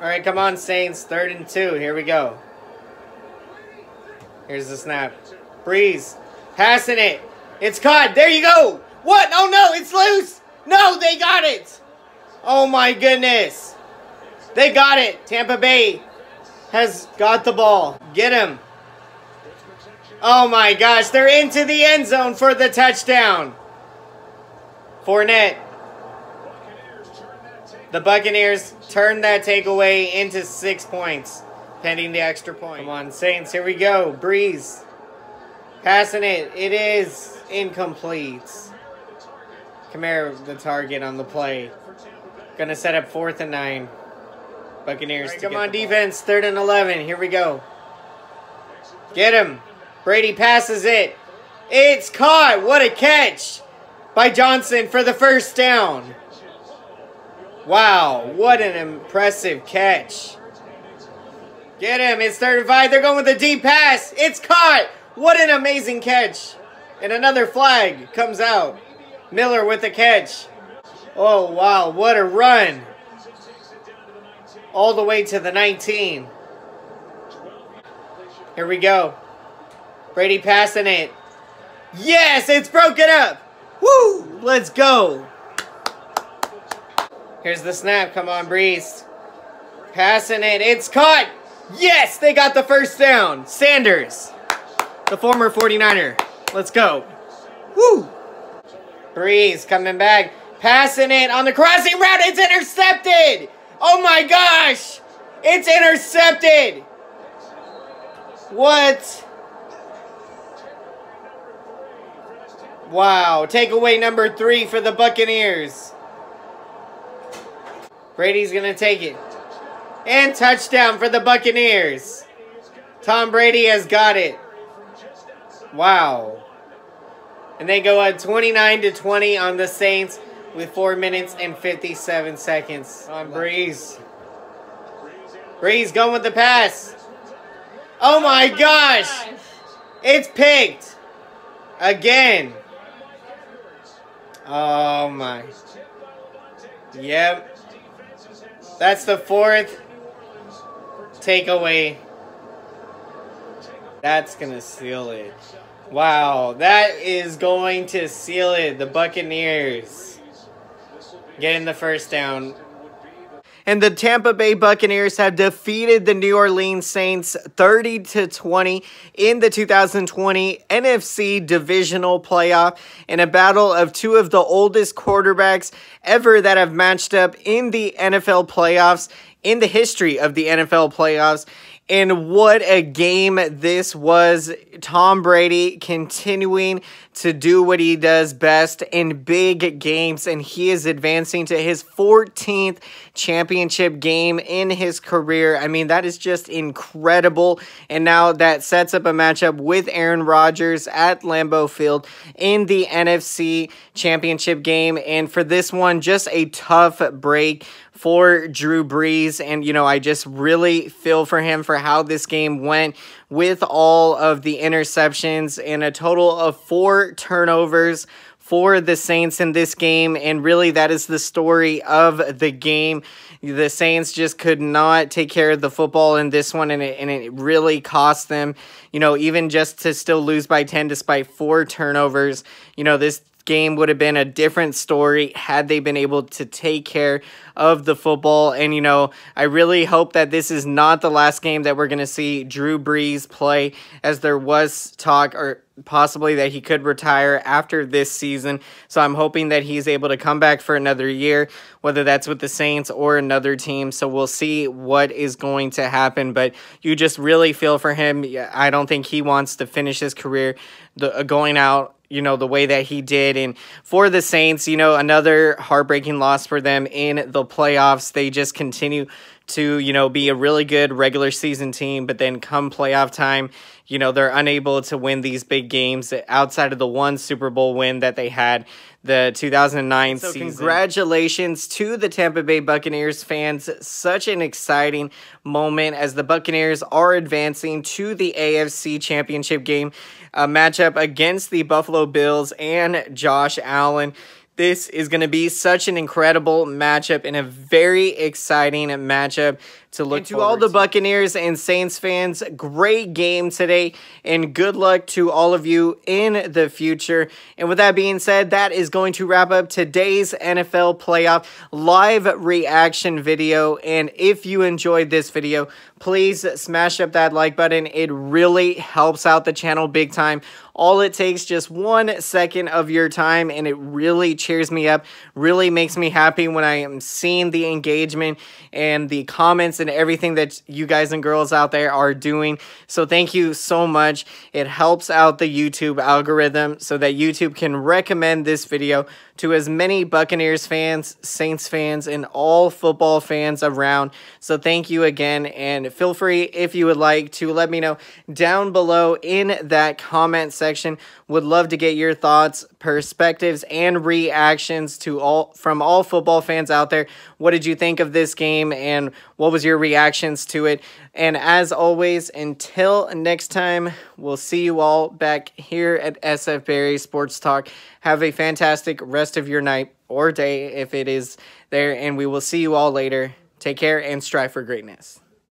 All right, come on, Saints. Third and two. Here we go. Here's the snap. Brees. Passing it. It's caught. There you go. What? Oh, no. It's loose. No, they got it. Oh, my goodness. They got it. Tampa Bay has got the ball. Get him. Oh, my gosh. They're into the end zone for the touchdown. Fournette. The Buccaneers turn that takeaway into six points, pending the extra point. Come on, Saints. Here we go. Brees. Passing it. It is incomplete. Kamara, the target on the play. Gonna set up fourth and nine. Buccaneers. Right, come on, defense. Third and 11. Here we go. Get him. Brady passes it. It's caught. What a catch by Johnson for the first down. Wow, what an impressive catch. Get him. It's 35. They're going with a deep pass. It's caught. What an amazing catch. And another flag comes out. Miller with the catch. Oh, wow. What a run. All the way to the 19. Here we go. Brady passing it. Yes, it's broken up. Woo! Let's go. Here's the snap. Come on, Brees. Passing it. It's caught. Yes, they got the first down. Sanders, the former 49er. Let's go. Woo! Brees coming back. Passing it on the crossing route. It's intercepted. Oh my gosh. It's intercepted. What? Wow. Takeaway number three for the Buccaneers. Brady's going to take it. And touchdown for the Buccaneers. Tom Brady has got it. Wow. And they go at 29 to 20 on the Saints with 4 minutes and 57 seconds on Brees. Brees going with the pass. Oh my gosh. It's picked. Again. Oh my. Yep. That's the fourth takeaway. That's going to seal it. Wow, that is going to seal it. The Buccaneers getting the first down. And the Tampa Bay Buccaneers have defeated the New Orleans Saints 30 to 20 in the 2020 NFC Divisional Playoff in a battle of two of the oldest quarterbacks ever that have matched up in the NFL playoffs in the history of the NFL playoffs. And what a game this was. Tom Brady continuing to do what he does best in big games, and he is advancing to his 14th championship game in his career. I mean, that is just incredible. And now that sets up a matchup with Aaron Rodgers at Lambeau Field in the NFC championship game. And for this one, just a tough break for Drew Brees. And, you know, I just really feel for him for how this game went with all of the interceptions and a total of four turnovers for the Saints in this game. And really, that is the story of the game. The Saints just could not take care of the football in this one, and it, and it really cost them, you know, even just to still lose by 10 despite four turnovers. You know, this game would have been a different story had they been able to take care of the football. And, you know, I really hope that this is not the last game that we're going to see Drew Brees play, as there was talk or possibly that he could retire after this season. So I'm hoping that he's able to come back for another year, whether that's with the Saints or another team. So we'll see what is going to happen. But you just really feel for him. I don't think he wants to finish his career the, uh, going out you know, the way that he did. And for the Saints, you know, another heartbreaking loss for them in the playoffs. They just continue to, you know, be a really good regular season team, but then come playoff time, you know, they're unable to win these big games outside of the one Super Bowl win that they had the 2009 so season. Congratulations to the Tampa Bay Buccaneers fans. Such an exciting moment as the Buccaneers are advancing to the AFC Championship game, a matchup against the Buffalo Bills and Josh Allen This is going to be such an incredible matchup and a very exciting matchup to look and to all the Buccaneers and Saints fans. Great game today, and good luck to all of you in the future. And with that being said, that is going to wrap up today's NFL playoff live reaction video. And if you enjoyed this video, please smash up that like button. It really helps out the channel big time. All it takes just one second of your time and it really cheers me up, really makes me happy when I am seeing the engagement and the comments and everything that you guys and girls out there are doing. So thank you so much. It helps out the YouTube algorithm so that YouTube can recommend this video to as many Buccaneers fans, Saints fans, and all football fans around. So thank you again, and feel free if you would like to let me know down below in that comment section. Would love to get your thoughts, perspectives, and reactions to all from all football fans out there. What did you think of this game, and what was your reactions to it? And as always, until next time, we'll see you all back here at SF Bay Area Sports Talk. Have a fantastic rest of your night or day if it is there, and we will see you all later. Take care and strive for greatness.